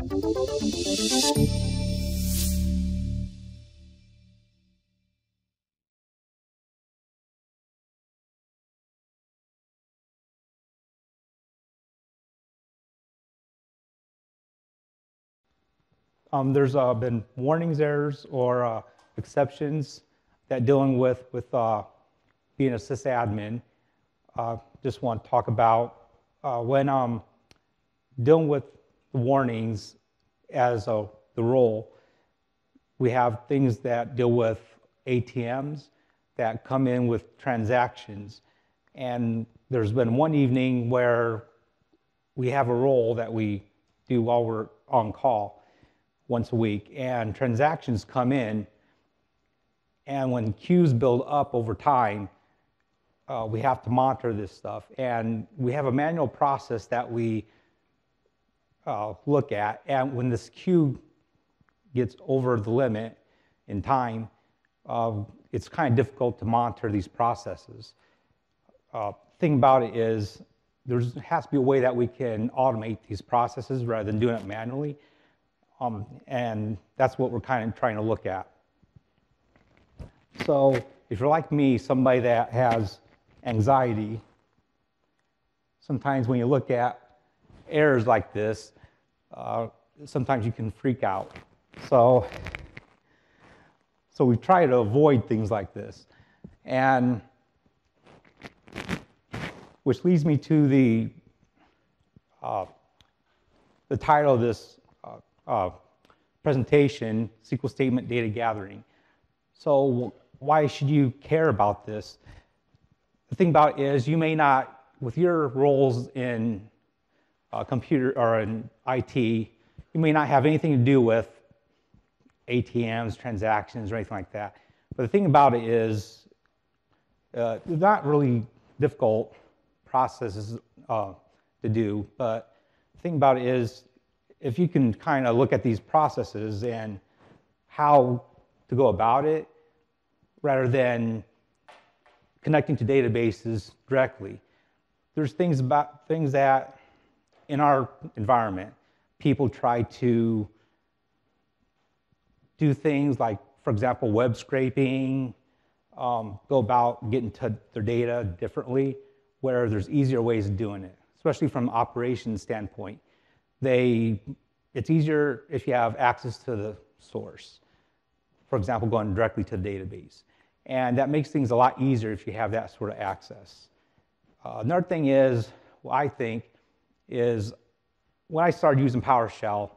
Um, there's uh, been warnings errors or uh, exceptions that dealing with with uh, being a sysadmin. Uh, just want to talk about uh, when um, dealing with warnings as a, the role. We have things that deal with ATMs that come in with transactions, and there's been one evening where we have a role that we do while we're on call once a week, and transactions come in. And when queues build up over time, uh, we have to monitor this stuff. And we have a manual process that we uh, look at. And when this queue gets over the limit in time, uh, it's kind of difficult to monitor these processes. Uh, thing about it is there has to be a way that we can automate these processes rather than doing it manually. Um, and that's what we're kind of trying to look at. So if you're like me, somebody that has anxiety, sometimes when you look at errors like this, uh, sometimes you can freak out. So, so we try to avoid things like this. And which leads me to the, uh, the title of this uh, presentation, SQL statement data gathering. So why should you care about this? The thing about it is you may not, with your roles in computer or in IT, you may not have anything to do with ATMs, transactions, or anything like that. But the thing about it is, uh, not really difficult processes uh, to do, but the thing about it is if you can kind of look at these processes and how to go about it rather than connecting to databases directly. There's things about things that in our environment, people try to do things like, for example, web scraping, um, go about getting to their data differently, where there's easier ways of doing it, especially from operations standpoint. They, it's easier if you have access to the source. For example, going directly to the database. And that makes things a lot easier if you have that sort of access. Uh, another thing is, well, I think, is when I started using PowerShell,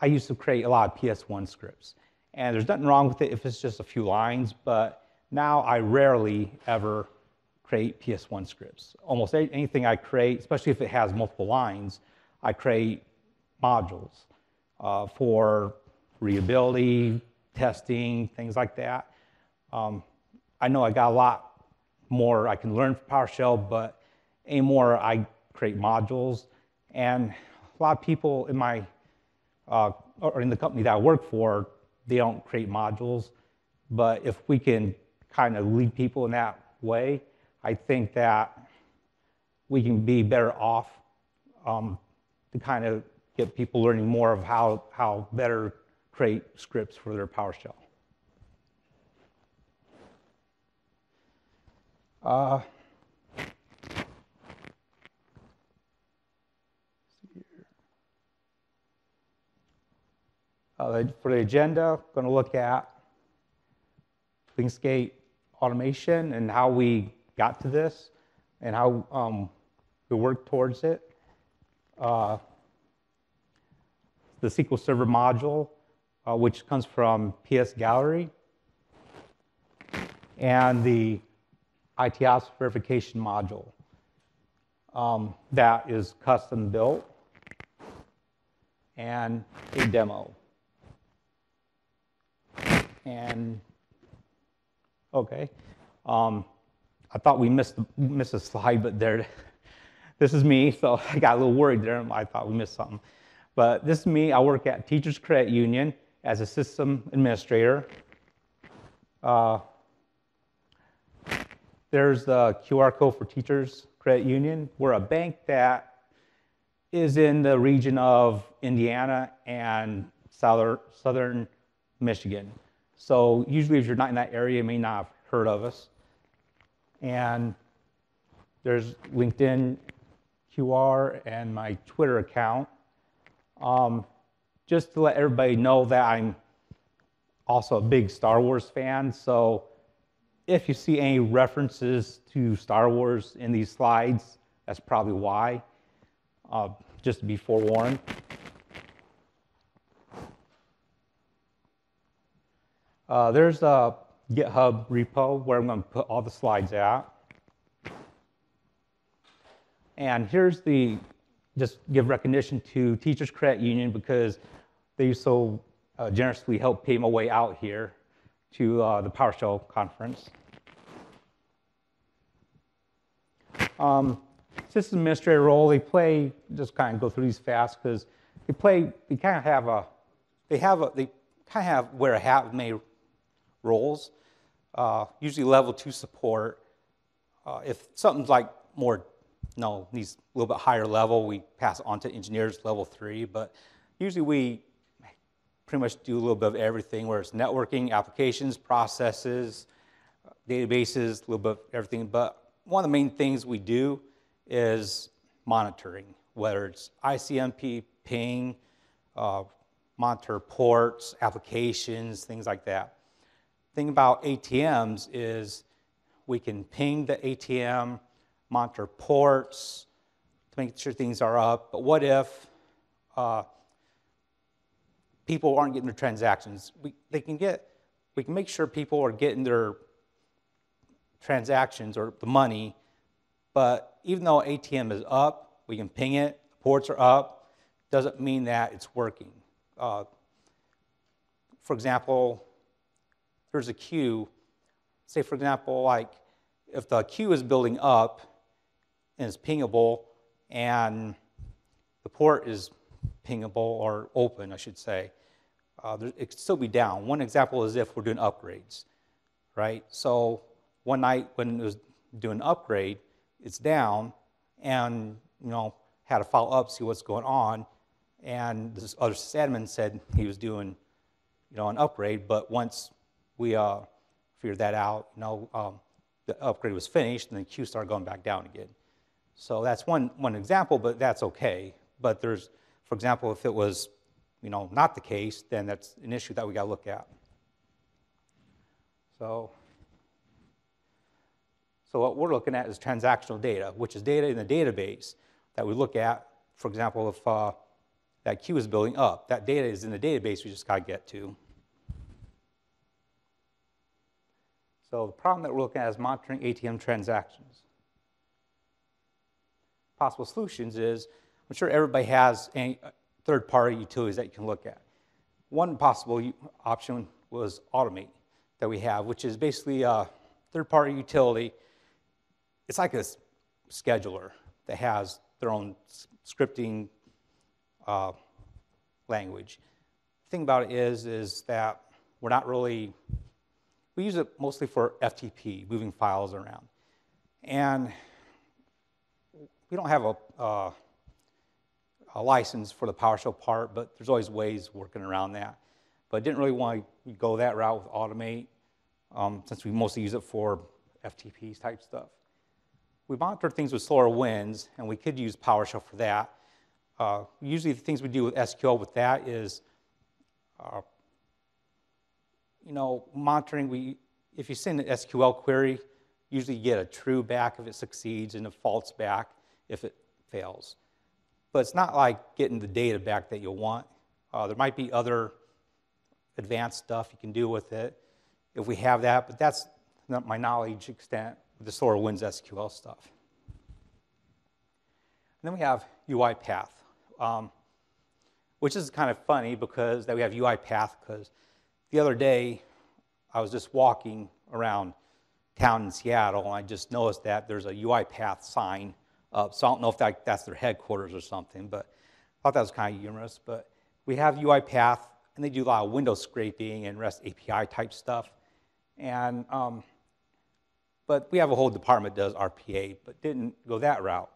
I used to create a lot of PS1 scripts. And there's nothing wrong with it if it's just a few lines, but now I rarely ever create PS1 scripts. Almost anything I create, especially if it has multiple lines, I create modules uh, for readability, testing, things like that. Um, I know I got a lot more I can learn from PowerShell, but anymore I create modules. And a lot of people in my, uh, or in the company that I work for, they don't create modules. But if we can kind of lead people in that way, I think that we can be better off um, to kind of get people learning more of how, how better create scripts for their PowerShell. Uh, uh, for the agenda, going to look at Linkscape automation and how we got to this and how um, we worked towards it uh, the SQL Server module, uh, which comes from PS Gallery, and the ITOps verification module um, that is custom built, and a demo. And, okay. Um, I thought we missed, missed a slide, but there, this is me, so I got a little worried there. I thought we missed something. But this is me. I work at Teachers Credit Union as a system administrator. Uh, there's the QR code for Teachers Credit Union. We're a bank that is in the region of Indiana and southern, southern Michigan. So usually if you're not in that area, you may not have heard of us. And there's LinkedIn QR and my Twitter account. Um, just to let everybody know that I'm also a big Star Wars fan. So if you see any references to Star Wars in these slides, that's probably why, uh, just to be forewarned. Uh, there's a GitHub repo where I'm going to put all the slides at. And here's the, just give recognition to Teachers Credit Union because they so uh, generously helped pay my way out here to uh, the PowerShell conference. Um, system administrator role, they play, just kind of go through these fast because they play, they kind of have a, they have a, they kind of have wear a hat of many roles, uh, usually level two support. Uh, if something's like more, no, needs a little bit higher level, we pass on to engineers level three, but usually we pretty much do a little bit of everything, where it's networking, applications, processes, databases, a little bit of everything. But one of the main things we do is monitoring, whether it's ICMP, ping, uh, monitor ports, applications, things like that. Thing about ATMs is we can ping the ATM, monitor ports to make sure things are up. But what if uh, people aren't getting their transactions? We, they can get, we can make sure people are getting their transactions or the money, but even though ATM is up, we can ping it, the ports are up, doesn't mean that it's working. Uh, for example, there's a queue. Say, for example, like if the queue is building up and is pingable and the port is pingable or open, I should say, uh, it could still be down. One example is if we're doing upgrades, right? So one night when it was doing an upgrade, it's down, and you know had to follow up, see what's going on, and this other sysadmin said he was doing, you know, an upgrade, but once we uh, figured that out. You know, um, the upgrade was finished, and then queue started going back down again. So that's one, one example, but that's okay. But there's, for example, if it was, you know, not the case, then that's an issue that we got to look at. So, so what we're looking at is transactional data, which is data in the database that we look at. For example, if uh, that queue is building up, that data is in the database we just got to get to. So the problem that we're looking at is monitoring ATM transactions. Possible solutions is, I'm sure everybody has a third-party utilities that you can look at. One possible option was Automate that we have, which is basically a third-party utility. It's like a scheduler that has their own scripting uh, language. The thing about it is, is that we're not really we use it mostly for FTP, moving files around. And we don't have a, uh, a license for the PowerShell part, but there's always ways working around that. But I didn't really want to go that route with Automate, um, since we mostly use it for FTPs type stuff. We monitor things with slower SolarWinds, and we could use PowerShell for that. Uh, usually the things we do with SQL with that is uh, you know, monitoring, we, if you send an SQL query, usually you get a true back if it succeeds and a false back if it fails. But it's not like getting the data back that you'll want. Uh, there might be other advanced stuff you can do with it if we have that, but that's not my knowledge extent with the SolarWinds SQL stuff. And then we have UiPath, um, which is kind of funny because that we have UiPath because the other day, I was just walking around town in Seattle, and I just noticed that there's a UiPath sign up. So I don't know if that, that's their headquarters or something, but I thought that was kind of humorous. But we have UiPath, and they do a lot of window scraping and REST API type stuff. And um, but we have a whole department that does RPA, but didn't go that route.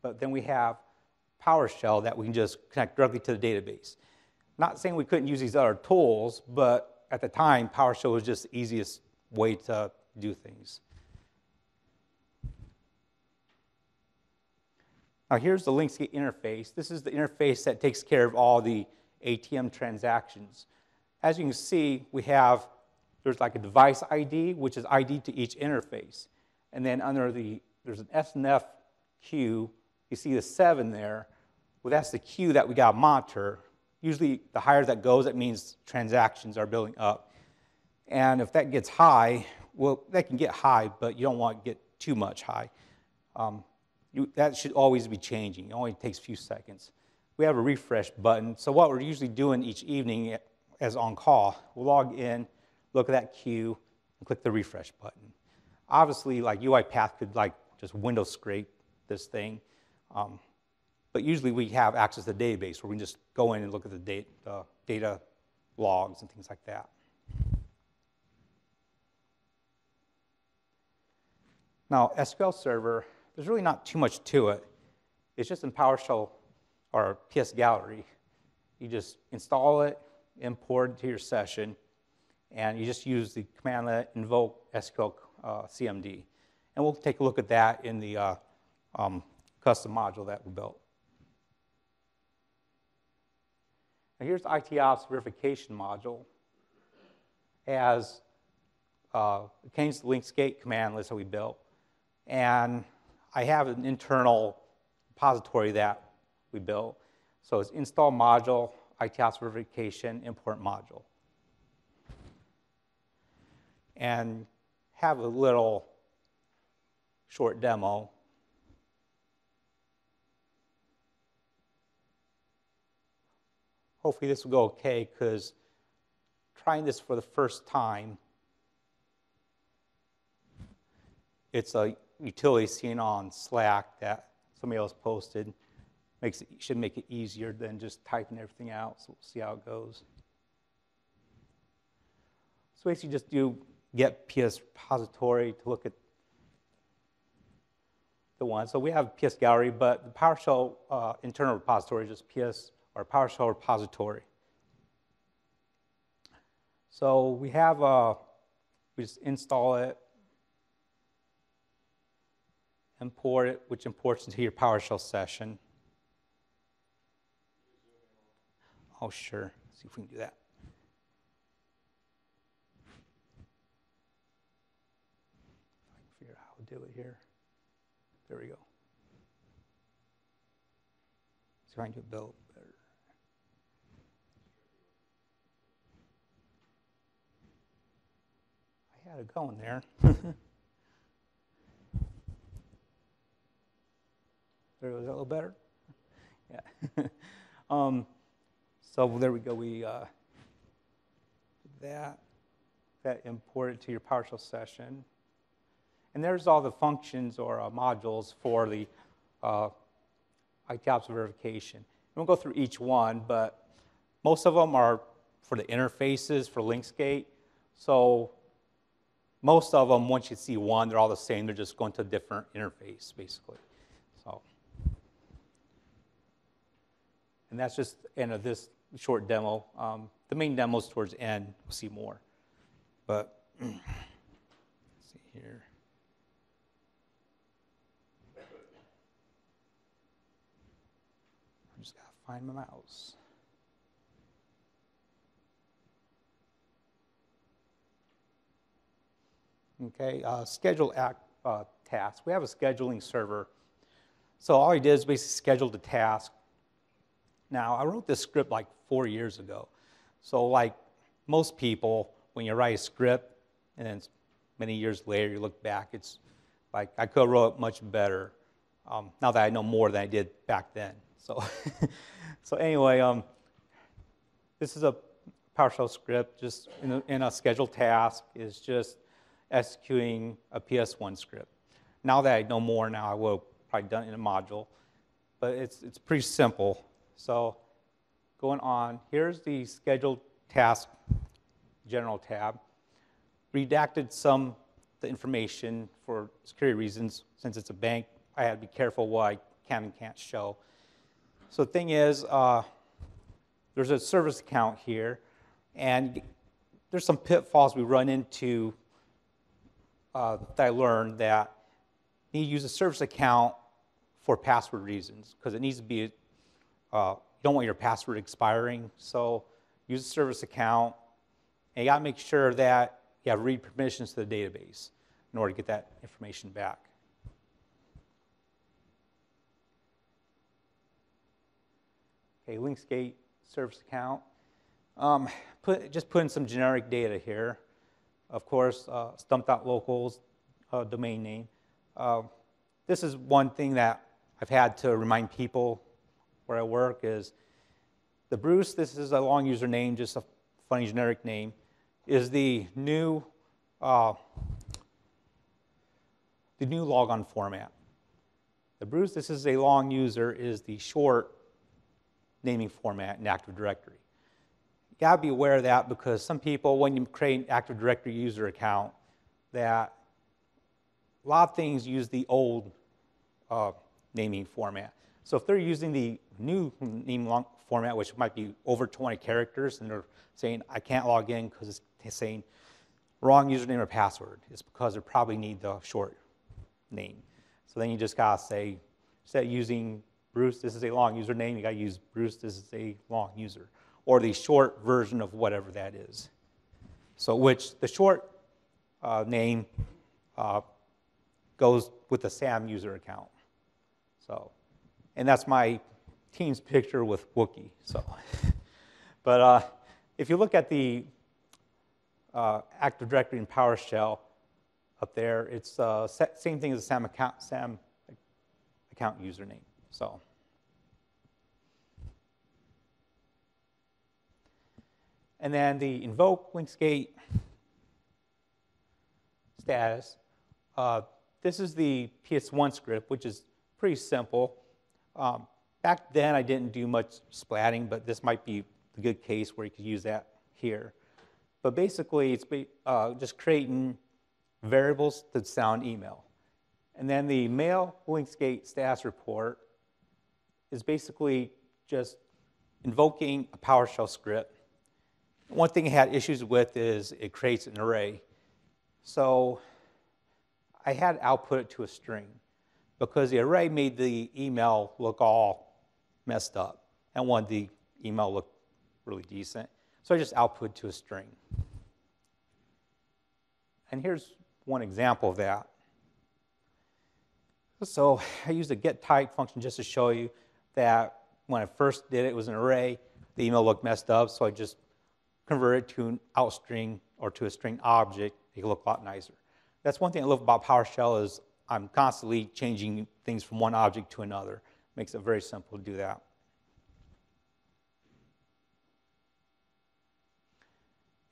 But then we have PowerShell that we can just connect directly to the database. Not saying we couldn't use these other tools, but at the time, PowerShell was just the easiest way to do things. Now here's the Linkscape interface. This is the interface that takes care of all the ATM transactions. As you can see, we have, there's like a device ID, which is ID to each interface. And then under the, there's an SNF queue, you see the seven there. Well, that's the queue that we got to monitor. Usually the higher that goes, that means transactions are building up. And if that gets high, well, that can get high, but you don't want to get too much high. Um, you, that should always be changing. It only takes a few seconds. We have a refresh button. So what we're usually doing each evening as on call, we'll log in, look at that queue, and click the refresh button. Obviously, like UiPath could like just window scrape this thing. Um, but usually we have access to the database where we can just go in and look at the data, uh, data logs and things like that. Now, SQL Server, there's really not too much to it. It's just in PowerShell or PS Gallery. You just install it, import it to your session, and you just use the command invoke SQL uh, CMD. And we'll take a look at that in the uh, um, custom module that we built. Now here's the IT Ops verification module. As uh, the Linkscape command list that we built. And I have an internal repository that we built. So it's install module, IT Ops verification, import module. And have a little short demo. Hopefully this will go okay because trying this for the first time, it's a utility seen on Slack that somebody else posted. Makes it, should make it easier than just typing everything out. So we'll see how it goes. So basically just do get PS repository to look at the one. So we have PS Gallery, but the PowerShell uh, internal repository is just PS or PowerShell repository. So we have, a, we just install it, import it, which imports into your PowerShell session. Oh, sure. Let's see if we can do that. Figure out how to do it here. There we go. See if I do it better. I had it going there. There was a little better. Yeah. um, so there we go. We uh, that. That imported to your PowerShell session. And there's all the functions or uh, modules for the uh, verification. We'll go through each one, but most of them are for the interfaces for Linkscape. So most of them, once you see one, they're all the same. They're just going to a different interface, basically. So. And that's just end of this short demo. Um, the main demo is towards the end. We'll see more. But let's see here. I just gotta find my mouse. Okay, uh, schedule act uh, task. We have a scheduling server. So all he did is basically schedule the task now, I wrote this script like four years ago. So, like most people, when you write a script and then many years later you look back, it's like I could have wrote it much better um, now that I know more than I did back then. So, so anyway, um, this is a PowerShell script, just in a, in a scheduled task, is just executing a PS1 script. Now that I know more now, I will probably done in a module, but it's, it's pretty simple. So going on, here's the scheduled task general tab. Redacted some the information for security reasons. Since it's a bank, I had to be careful what I can and can't show. So the thing is, uh, there's a service account here, and there's some pitfalls we run into uh, that I learned that you need to use a service account for password reasons because it needs to be, uh, you don't want your password expiring. So use a service account, and you got to make sure that you have read permissions to the database in order to get that information back. Okay, Linkscape service account. Um, put, just put in some generic data here. Of course, uh, stump.locals uh, domain name. Uh, this is one thing that I've had to remind people where I work is the Bruce, this is a long username, just a funny generic name, is the new uh, the new logon format. The Bruce, this is a long user, is the short naming format in Active Directory. You gotta be aware of that because some people, when you create an Active Directory user account, that a lot of things use the old uh, naming format. So if they're using the new name long format, which might be over 20 characters, and they're saying, I can't log in because it's saying wrong username or password, it's because they probably need the short name. So then you just gotta say, instead of using Bruce, this is a long username, you gotta use Bruce, this is a long user, or the short version of whatever that is. So which the short uh, name uh, goes with the SAM user account. So, and that's my team's picture with Wookie. So, but uh, if you look at the uh, Active Directory in PowerShell up there, it's uh, same thing as the SAM account, SAM account username. So. And then the invoke Linkscape status. Uh, this is the PS1 script, which is pretty simple. Um, back then, I didn't do much splatting, but this might be a good case where you could use that here. But basically, it's uh, just creating variables that sound email. And then the mail Linkscape status report is basically just invoking a PowerShell script. One thing I had issues with is it creates an array. So I had output it to a string because the array made the email look all messed up and wanted the email look really decent. So I just output to a string. And here's one example of that. So I used a get type function just to show you that when I first did it, it was an array. The email looked messed up, so I just converted it to an out string or to a string object. It looked a lot nicer. That's one thing I love about PowerShell is I'm constantly changing things from one object to another. Makes it very simple to do that.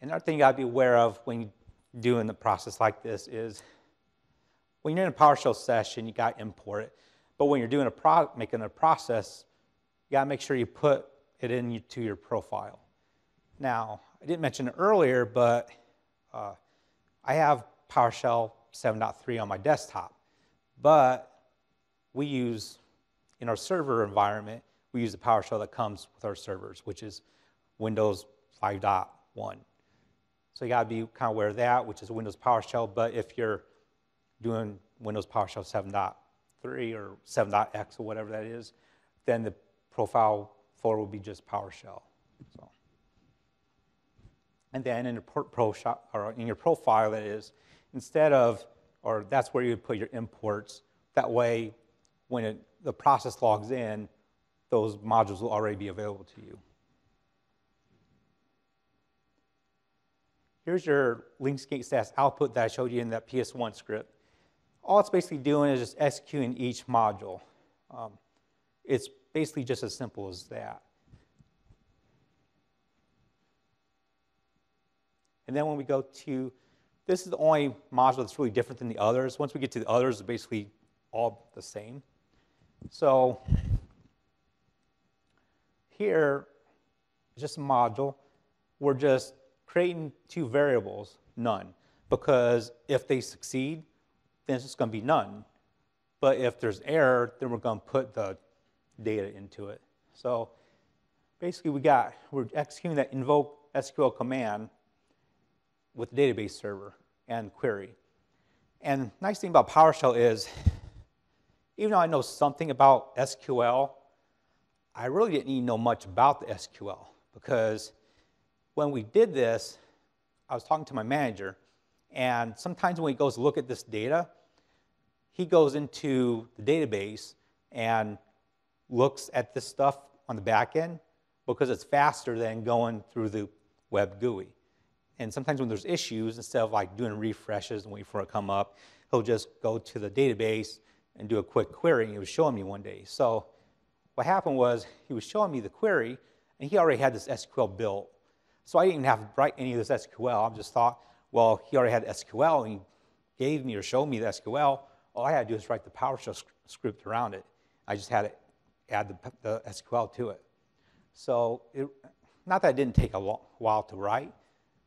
Another thing you gotta be aware of when doing the process like this is when you're in a PowerShell session, you gotta import it. But when you're doing a pro making a process, you gotta make sure you put it into your profile. Now, I didn't mention it earlier, but uh, I have PowerShell 7.3 on my desktop. But we use, in our server environment, we use the PowerShell that comes with our servers, which is Windows 5.1. So you got to be kind of aware of that, which is Windows PowerShell. But if you're doing Windows PowerShell 7.3 or 7.x or whatever that is, then the profile folder will be just PowerShell. So. And then in your, pro or in your profile, that is, instead of, or that's where you would put your imports. That way, when it, the process logs in, those modules will already be available to you. Here's your Linkscape status output that I showed you in that PS1 script. All it's basically doing is just executing each module. Um, it's basically just as simple as that. And then when we go to this is the only module that's really different than the others. Once we get to the others, it's basically all the same. So here, just a module. We're just creating two variables, none, because if they succeed, then it's just going to be none. But if there's error, then we're going to put the data into it. So basically, we got we're executing that invoke SQL command with the database server and query. And nice thing about PowerShell is, even though I know something about SQL, I really didn't even know much about the SQL because when we did this, I was talking to my manager, and sometimes when he goes look at this data, he goes into the database and looks at this stuff on the back end because it's faster than going through the web GUI. And sometimes when there's issues, instead of like doing refreshes and waiting for it to come up, he'll just go to the database and do a quick query. And he was showing me one day. So what happened was he was showing me the query, and he already had this SQL built. So I didn't even have to write any of this SQL. I just thought, well, he already had SQL, and he gave me or showed me the SQL. All I had to do is write the PowerShell script around it. I just had to add the, the SQL to it. So it, not that it didn't take a while to write,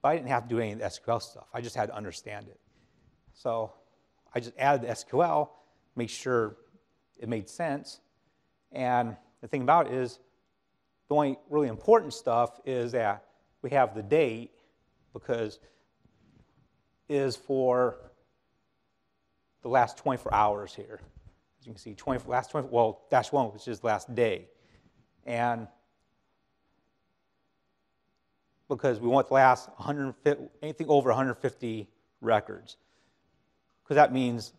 but I didn't have to do any of the SQL stuff. I just had to understand it. So I just added the SQL, make sure it made sense. And the thing about it is, the only really important stuff is that we have the date because is for the last 24 hours here. As you can see, 20, last 24, well, dash one, which is last day. And because we want the last 150, anything over 150 records. Because that means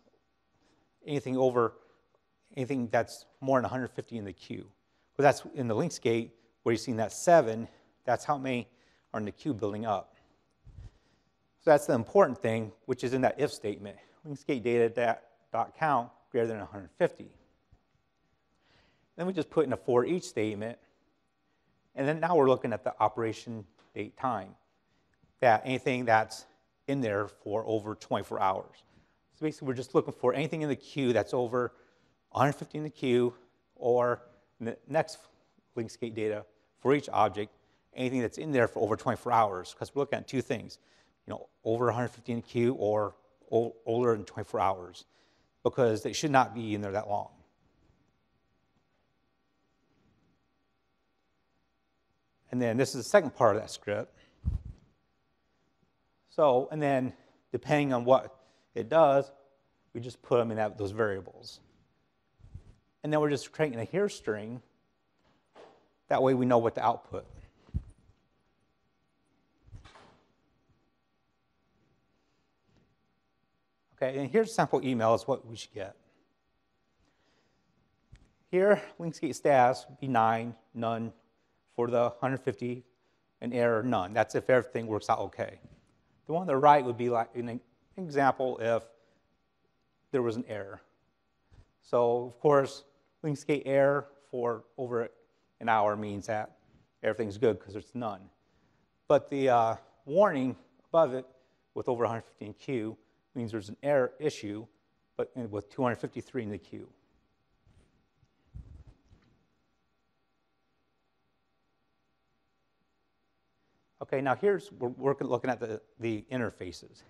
anything over, anything that's more than 150 in the queue. Because that's in the Linkscape where you've seen that seven, that's how many are in the queue building up. So that's the important thing, which is in that if statement. Linkscape data that dot count greater than 150. Then we just put in a for each statement, and then now we're looking at the operation date time. That anything that's in there for over 24 hours. So basically, we're just looking for anything in the queue that's over 150 in the queue, or the next Linkscape data for each object, anything that's in there for over 24 hours, because we're looking at two things, you know, over 150 in the queue or older than 24 hours, because they should not be in there that long. And then this is the second part of that script. So, and then depending on what it does, we just put them in that, those variables. And then we're just creating a here string. That way we know what the output. Okay, and here's sample email is what we should get. Here, Linkscape status be 9, none, for the 150, an error, none. That's if everything works out okay. The one on the right would be like an example if there was an error. So, of course, Linkscape error for over an hour means that everything's good because it's none. But the uh, warning above it with over 150 in queue means there's an error issue, but with 253 in the queue. Okay, now here's, we're, we're looking at the, the interfaces.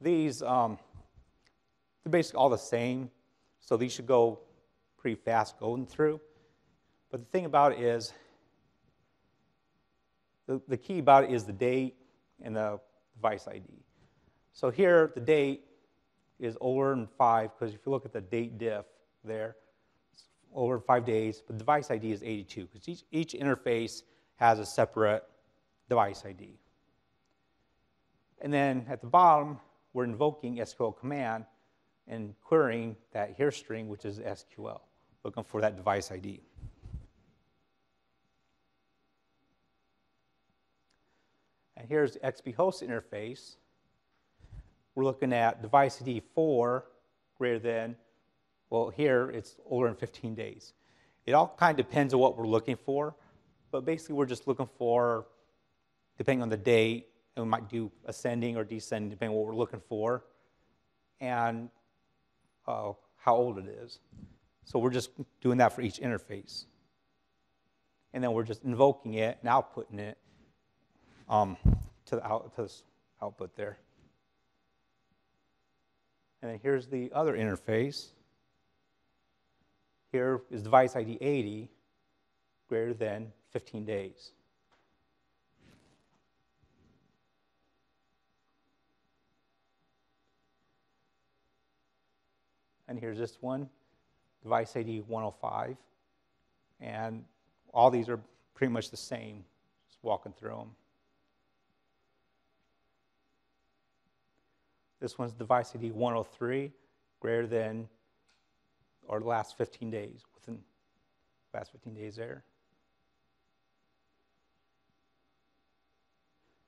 These, um, they're basically all the same, so these should go pretty fast going through. But the thing about it is, the, the key about it is the date and the device ID. So here, the date is older than five, because if you look at the date diff there, it's over five days, but the device ID is 82, because each, each interface has a separate device ID. And then at the bottom, we're invoking SQL command and querying that here string, which is SQL, looking for that device ID. And here's the XP host interface. We're looking at device ID 4 greater than, well, here it's older than 15 days. It all kind of depends on what we're looking for, but basically we're just looking for depending on the date, and we might do ascending or descending depending on what we're looking for, and uh, how old it is. So we're just doing that for each interface. And then we're just invoking it and outputting it um, to, the out, to this output there. And then here's the other interface. Here is device ID 80 greater than 15 days. And here's this one, device ID 105. And all these are pretty much the same, just walking through them. This one's device ID 103, greater than or the last 15 days, within the last 15 days there.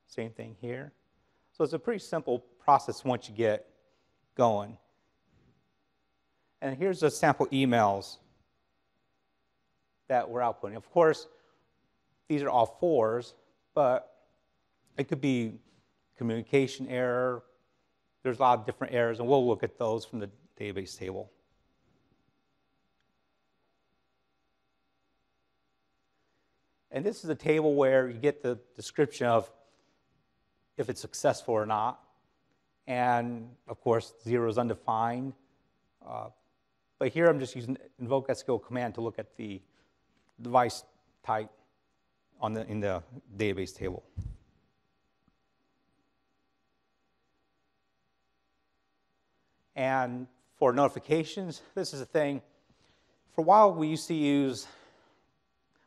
Same thing here. So it's a pretty simple process once you get going. And here's the sample emails that we're outputting. Of course, these are all fours, but it could be communication error. There's a lot of different errors, and we'll look at those from the database table. And this is a table where you get the description of if it's successful or not. And of course, zero is undefined. Uh, but here I'm just using invoke SQL command to look at the device type on the, in the database table. And for notifications, this is a thing. For a while, we used to use,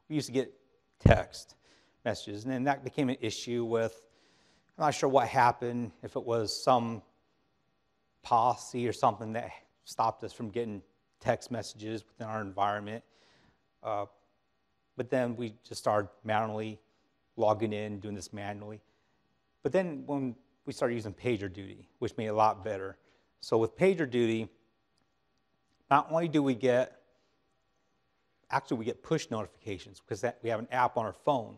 we used to get text messages, and then that became an issue with, I'm not sure what happened, if it was some policy or something that stopped us from getting text messages within our environment. Uh, but then we just started manually logging in, doing this manually. But then when we started using PagerDuty, which made it a lot better. So with PagerDuty, not only do we get, actually we get push notifications because that, we have an app on our phone.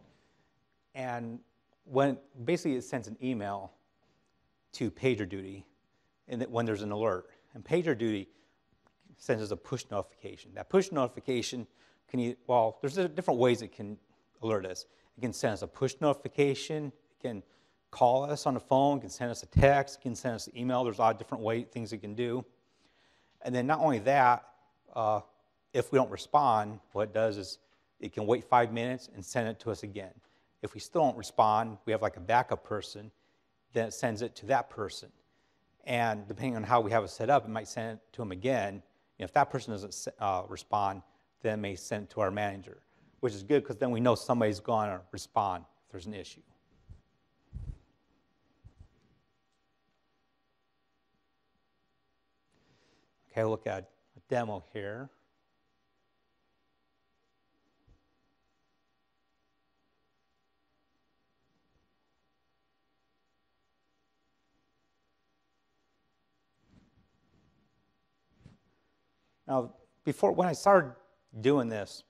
And when basically it sends an email to PagerDuty and when there's an alert. And PagerDuty sends us a push notification. That push notification can you, well, there's different ways it can alert us. It can send us a push notification. It can call us on the phone. It can send us a text. It can send us an email. There's a lot of different ways, things it can do. And then not only that, uh, if we don't respond, what it does is it can wait five minutes and send it to us again. If we still don't respond, we have like a backup person, then it sends it to that person. And depending on how we have it set up, it might send it to them again. If that person doesn't uh, respond, then may send it to our manager, which is good because then we know somebody's going to respond if there's an issue. Okay, look at a demo here. Now, before when I started doing this,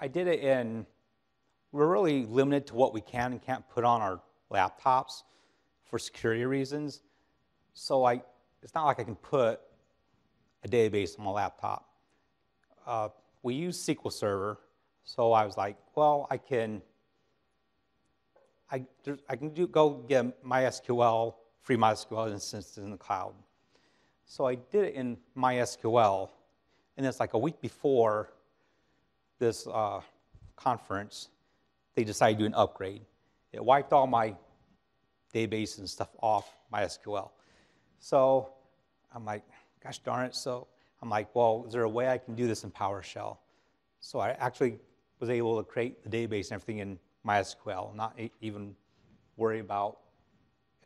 I did it in, we're really limited to what we can and can't put on our laptops for security reasons. So I, it's not like I can put a database on my laptop. Uh, we use SQL Server, so I was like, well, I can, I, I can do, go get MySQL, free MySQL instances in the cloud. So I did it in MySQL, and it's like a week before this uh, conference, they decided to do an upgrade. It wiped all my database and stuff off MySQL. So I'm like, gosh darn it. So I'm like, well, is there a way I can do this in PowerShell? So I actually was able to create the database and everything in MySQL, not even worry about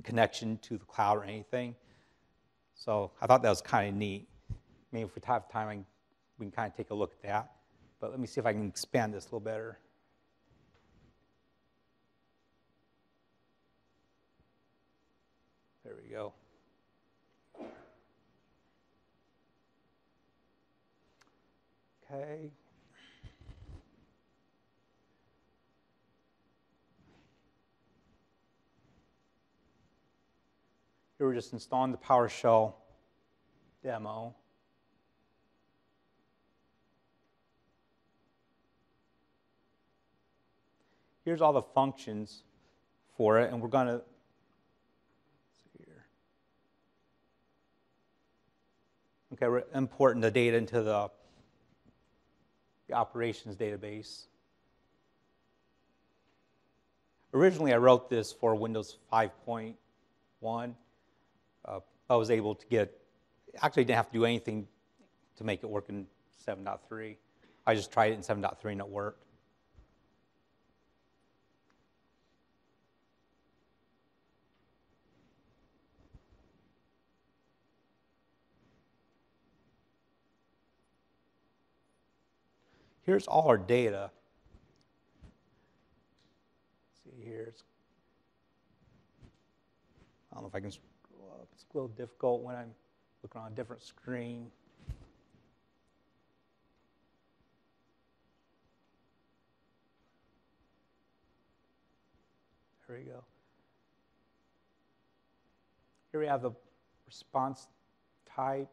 a connection to the cloud or anything. So I thought that was kind of neat. Maybe if we have time, we can kind of take a look at that. But let me see if I can expand this a little better. There we go. Okay. Here we're just installing the PowerShell demo. Here's all the functions for it, and we're going to Okay, we're importing the data into the the operations database. Originally, I wrote this for Windows 5.1. I was able to get, actually didn't have to do anything to make it work in 7.3. I just tried it in 7.3 and it worked. Here's all our data. Let's see here. I don't know if I can. It's a little difficult when I'm looking on a different screen. There we go. Here we have the response type.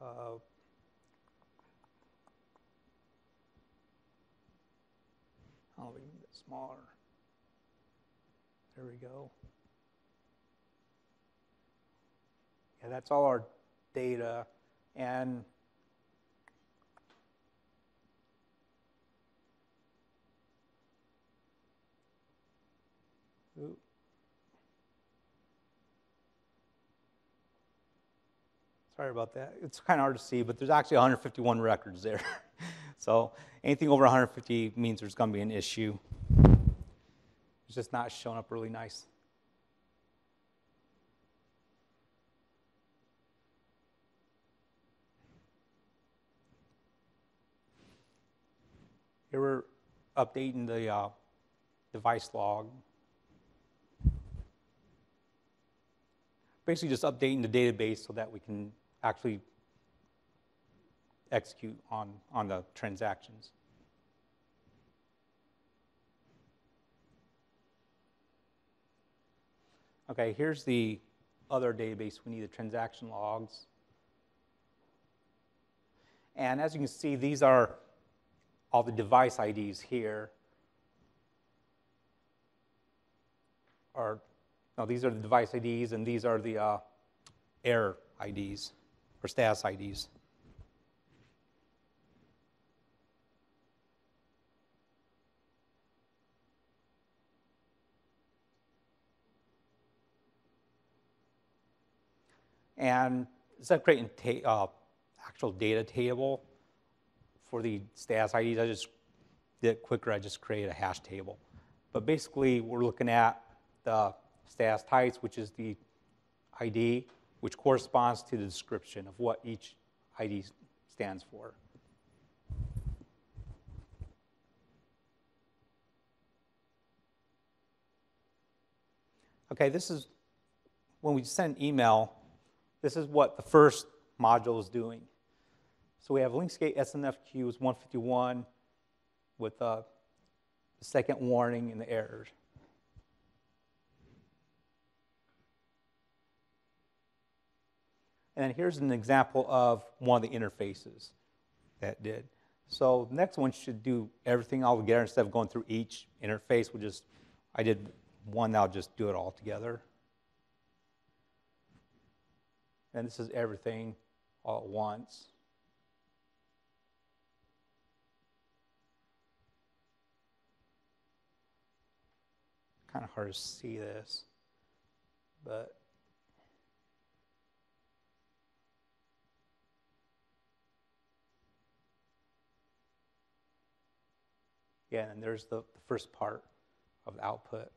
Uh, we can get smaller. There we go. Yeah, that's all our data. And. Sorry about that. It's kind of hard to see, but there's actually 151 records there. so anything over 150 means there's going to be an issue. It's just not showing up really nice. Here we're updating the uh, device log. Basically, just updating the database so that we can actually execute on, on the transactions. Okay, here's the other database. We need the transaction logs. And as you can see, these are all the device IDs here. Are, no, these are the device IDs, and these are the uh, error IDs or status IDs. And instead of creating ta- uh, actual data table for the status IDs, I just did it quicker. I just created a hash table. But basically, we're looking at the status types, which is the ID, which corresponds to the description of what each ID stands for. Okay, this is when we send an email, this is what the first module is doing. So we have Linkscape SNF queues 151 with uh, the second warning and the errors. And here's an example of one of the interfaces that did. So the next one should do everything all together instead of going through each interface. We'll just, I did one, I'll just do it all together. And this is everything all at once. Kind of hard to see this, but Yeah, and there's the, the first part of the output.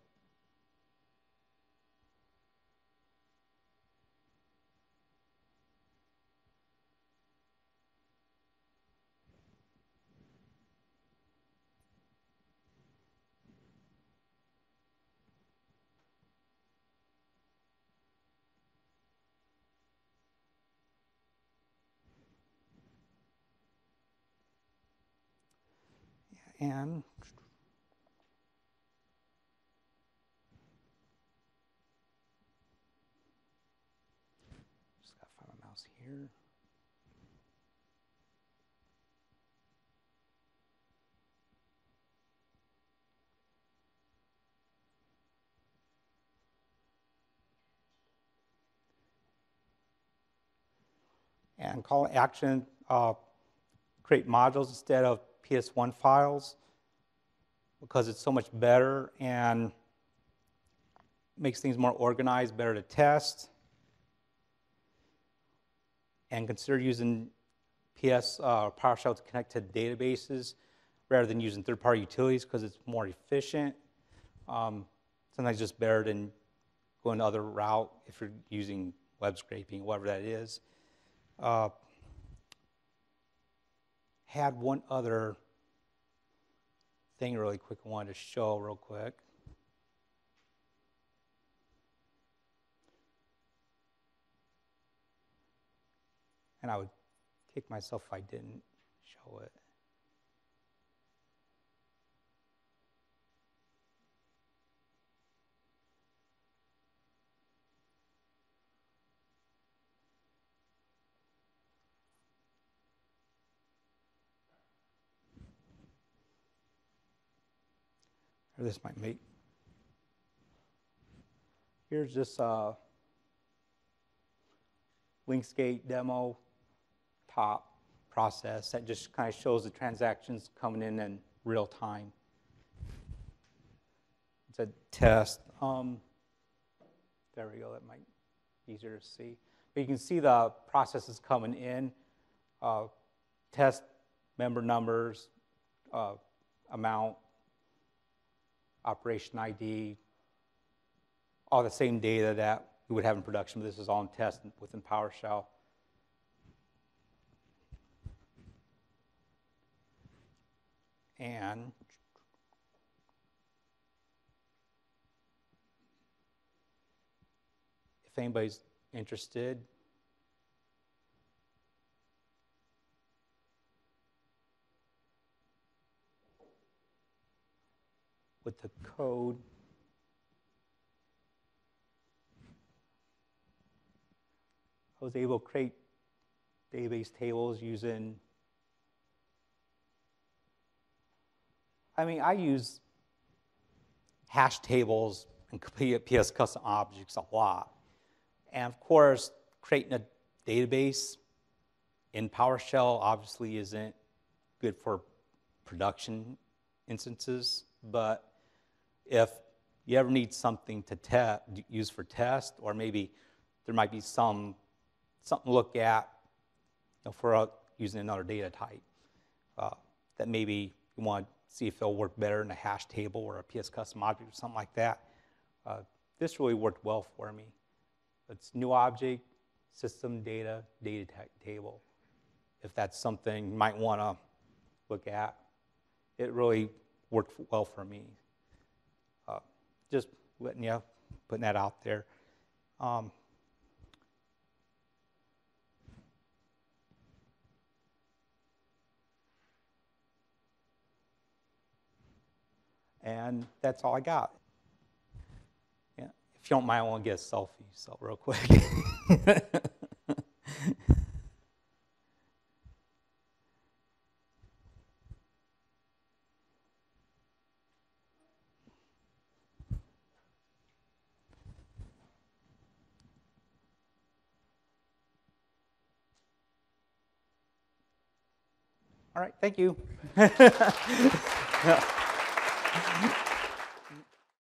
And just got to find my mouse here. And call action uh, create modules instead of PS1 files because it's so much better and makes things more organized, better to test. And consider using PS uh, PowerShell to connect to databases rather than using third-party utilities because it's more efficient. Um, sometimes just better than going another route if you're using web scraping, whatever that is. Uh, had one other thing really quick I wanted to show real quick. And I would kick myself if I didn't show it. Or this might make. Here's this uh, demo top process that just kind of shows the transactions coming in in real time. It's a test. Um, there we go, that might be easier to see. But you can see the processes coming in, uh, test member numbers, uh, amount, operation ID, all the same data that we would have in production, but this is all in test within PowerShell. And if anybody's interested, with the code. I was able to create database tables using, I mean, I use hash tables and PS custom objects a lot. And of course, creating a database in PowerShell obviously isn't good for production instances, but if you ever need something to te- use for test, or maybe there might be some something to look at you know, for uh, using another data type uh, that maybe you want to see if it'll work better in a hash table or a PS custom object or something like that. Uh, this really worked well for me. It's new object, system data, data table. If that's something you might want to look at, it really worked well for me just letting you, putting that out there. Um, and that's all I got. Yeah, if you don't mind, I want to get a selfie, so real quick. All right, thank you.